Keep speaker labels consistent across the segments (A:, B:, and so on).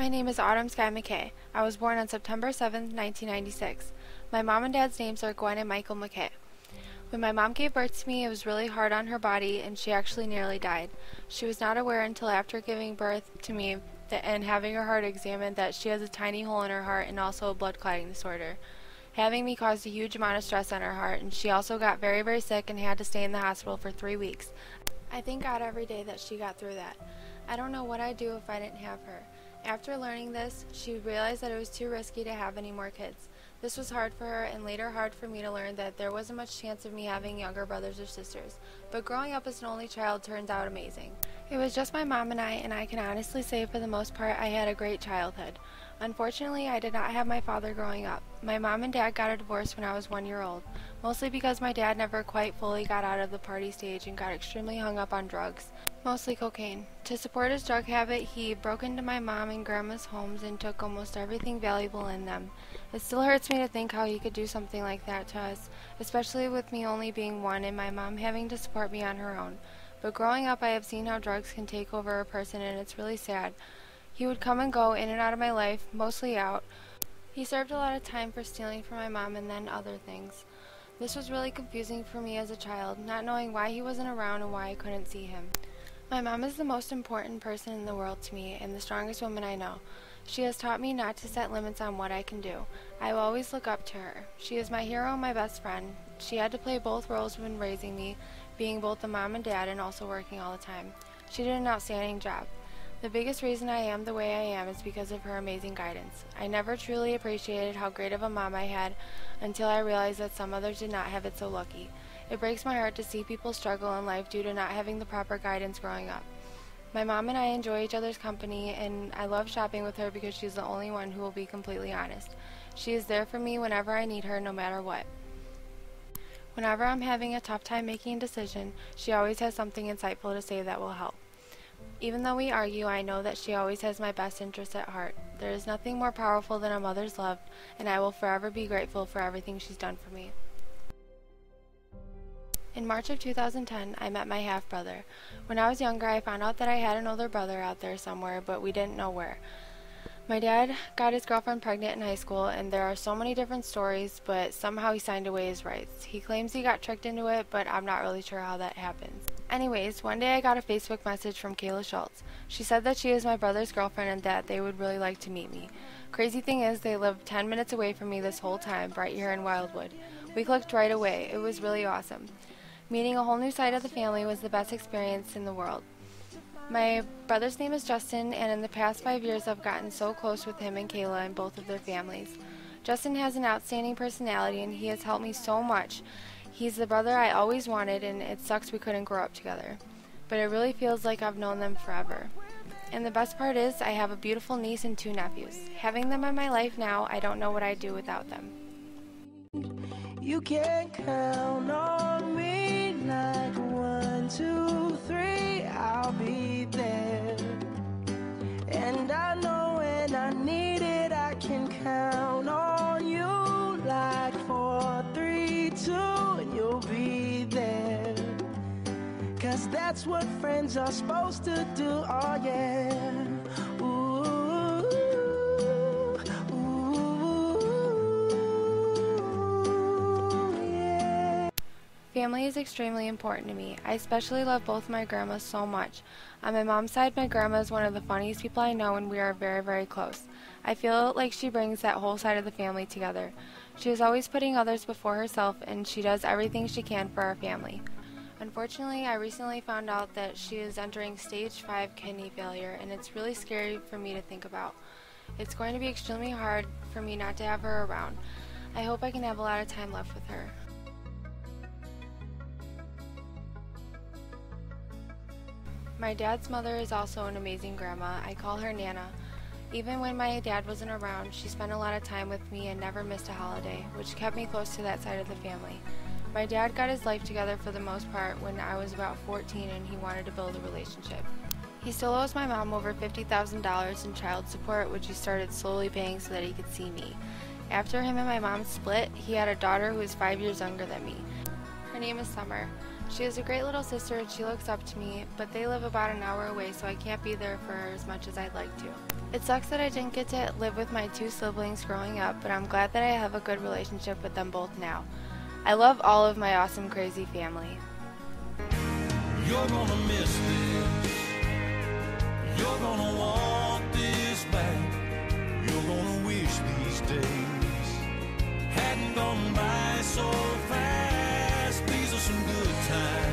A: My name is Autumn Sky Mackay. I was born on September 7, 1996. My mom and dad's names are Gwen and Michael Mackay. When my mom gave birth to me, it was really hard on her body and she actually nearly died. She was not aware until after giving birth to me and having her heart examined that she has a tiny hole in her heart and also a blood clotting disorder. Having me caused a huge amount of stress on her heart, and she also got very, very sick and had to stay in the hospital for three weeks. I thank God every day that she got through that. I don't know what I'd do if I didn't have her. After learning this, she realized that it was too risky to have any more kids. This was hard for her and later hard for me to learn that there wasn't much chance of me having younger brothers or sisters. But growing up as an only child turns out amazing. It was just my mom and I, and I can honestly say for the most part I had a great childhood. Unfortunately, I did not have my father growing up. My mom and dad got a divorce when I was one year old, mostly because my dad never quite fully got out of the party stage and got extremely hung up on drugs, mostly cocaine. To support his drug habit, he broke into my mom and grandma's homes and took almost everything valuable in them. It still hurts me to think how he could do something like that to us, especially with me only being one and my mom having to support me on her own. But growing up, I have seen how drugs can take over a person, and it's really sad. He would come and go in and out of my life, mostly out. He served a lot of time for stealing from my mom and then other things. This was really confusing for me as a child, not knowing why he wasn't around and why I couldn't see him. My mom is the most important person in the world to me and the strongest woman I know. She has taught me not to set limits on what I can do. I will always look up to her. She is my hero and my best friend. She had to play both roles when raising me, being both a mom and dad and also working all the time. She did an outstanding job. The biggest reason I am the way I am is because of her amazing guidance. I never truly appreciated how great of a mom I had until I realized that some others did not have it so lucky. It breaks my heart to see people struggle in life due to not having the proper guidance growing up. My mom and I enjoy each other's company, and I love shopping with her because she's the only one who will be completely honest. She is there for me whenever I need her, no matter what. Whenever I'm having a tough time making a decision, she always has something insightful to say that will help. Even though we argue, I know that she always has my best interests at heart. There is nothing more powerful than a mother's love, and I will forever be grateful for everything she's done for me. In March of 2010, I met my half-brother. When I was younger, I found out that I had an older brother out there somewhere, but we didn't know where. My dad got his girlfriend pregnant in high school, and there are so many different stories, but somehow he signed away his rights. He claims he got tricked into it, but I'm not really sure how that happens. Anyways, one day I got a Facebook message from Kayla Schultz. She said that she is my brother's girlfriend and that they would really like to meet me. Crazy thing is, they lived 10 minutes away from me this whole time, right here in Wildwood. We clicked right away. It was really awesome. Meeting a whole new side of the family was the best experience in the world. My brother's name is Justin, and in the past five years, I've gotten so close with him and Kayla and both of their families. Justin has an outstanding personality, and he has helped me so much. He's the brother I always wanted, and it sucks we couldn't grow up together. But it really feels like I've known them forever. And the best part is, I have a beautiful niece and two nephews. Having them in my life now, I don't know what I'd do without them.
B: You can count on that's what friends are supposed to do, oh yeah. Ooh, ooh, yeah.
A: Family is extremely important to me. I especially love both my grandmas so much. On my mom's side, my grandma is one of the funniest people I know and we are very, very close. I feel like she brings that whole side of the family together. She is always putting others before herself and she does everything she can for our family. Unfortunately, I recently found out that she is entering stage 5 kidney failure and it's really scary for me to think about. It's going to be extremely hard for me not to have her around. I hope I can have a lot of time left with her. My dad's mother is also an amazing grandma. I call her Nana. Even when my dad wasn't around, she spent a lot of time with me and never missed a holiday, which kept me close to that side of the family. My dad got his life together for the most part when I was about 14 and he wanted to build a relationship. He still owes my mom over $50,000 in child support, which he started slowly paying so that he could see me. After him and my mom split, he had a daughter who is five years younger than me. Her name is Summer. She is a great little sister and she looks up to me, but they live about an hour away so I can't be there for her as much as I'd like to. It sucks that I didn't get to live with my two siblings growing up, but I'm glad that I have a good relationship with them both now. I love all of my awesome crazy family.
C: You're gonna miss this. You're gonna want this back. You're gonna wish these days hadn't gone by so fast. These are some good times.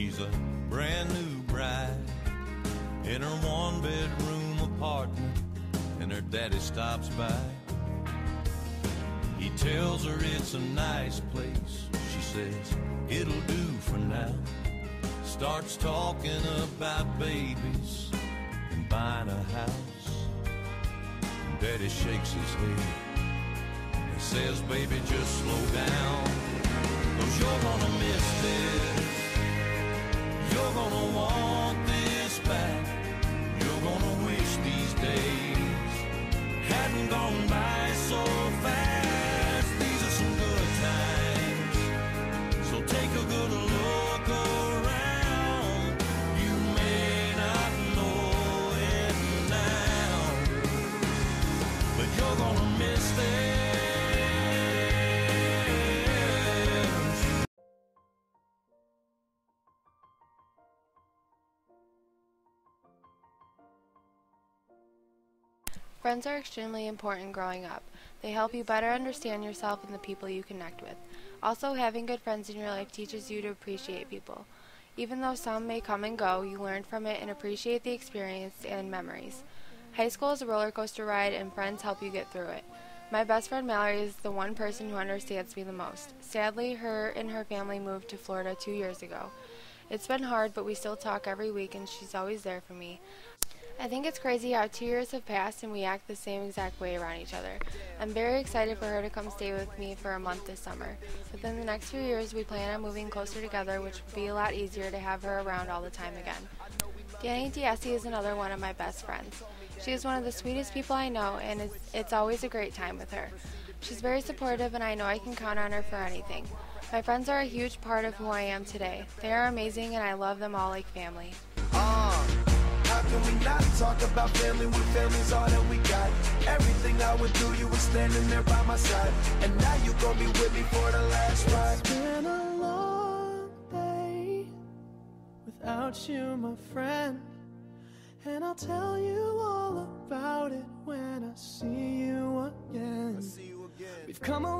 C: She's a brand new bride in her one bedroom apartment, and her daddy stops by. He tells her it's a nice place. She says it'll do for now. Starts talking about babies and buying a house. Daddy shakes his head and says, Baby, just slow down. Cause you're gonna miss this. You're gonna want this back. You're gonna wish these days hadn't gone by so fast.
A: Friends are extremely important growing up. They help you better understand yourself and the people you connect with. Also, having good friends in your life teaches you to appreciate people. Even though some may come and go, you learn from it and appreciate the experience and memories. High school is a roller coaster ride, and friends help you get through it. My best friend Mallory is the one person who understands me the most. Sadly, her and her family moved to Florida two years ago. It's been hard, but we still talk every week, and she's always there for me. I think it's crazy how two years have passed and we act the same exact way around each other. I'm very excited for her to come stay with me for a month this summer. Within the next few years, we plan on moving closer together, which will be a lot easier to have her around all the time again. Danny Diassi is another one of my best friends. She is one of the sweetest people I know, and it's, it's always a great time with her. She's very supportive, and I know I can count on her for anything. My friends are a huge part of who I am today. They are amazing, and I love them all like family.
B: Uh, can we not talk about family when family's all that we got? Everything I would do, you were standing there by my side. And now you gon' be with me for the last ride.
D: It's been a long day without you, my friend. And I'll tell you all about it when I see you again.
B: See you again.
D: We've come a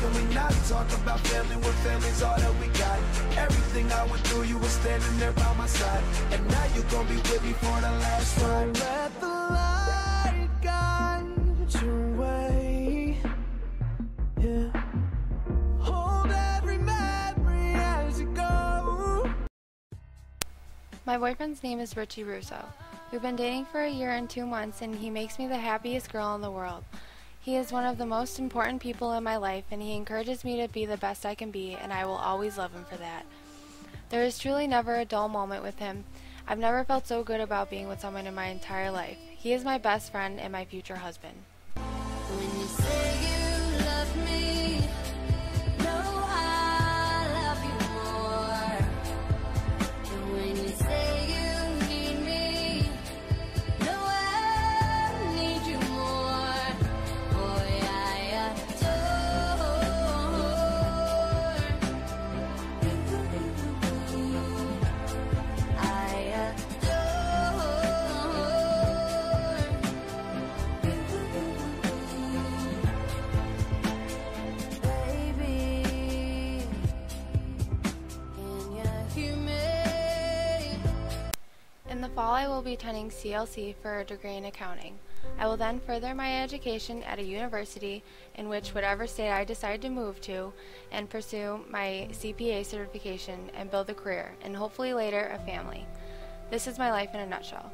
B: How can we not talk about family when family's all that we got? Everything I went through, you were standing there by my side. And now you gon' be with me for the last ride.
D: Let the light guide your way. Yeah. Hold every memory as you go.
A: My boyfriend's name is Richie Russo. We've been dating for a year and two months, and he makes me the happiest girl in the world. He is one of the most important people in my life, and he encourages me to be the best I can be, and I will always love him for that. There is truly never a dull moment with him. I've never felt so good about being with someone in my entire life. He is my best friend and my future husband. Fall, I will be attending CLC for a degree in accounting. I will then further my education at a university in which whatever state I decide to move to and pursue my CPA certification and build a career and hopefully later a family. This is my life in a nutshell.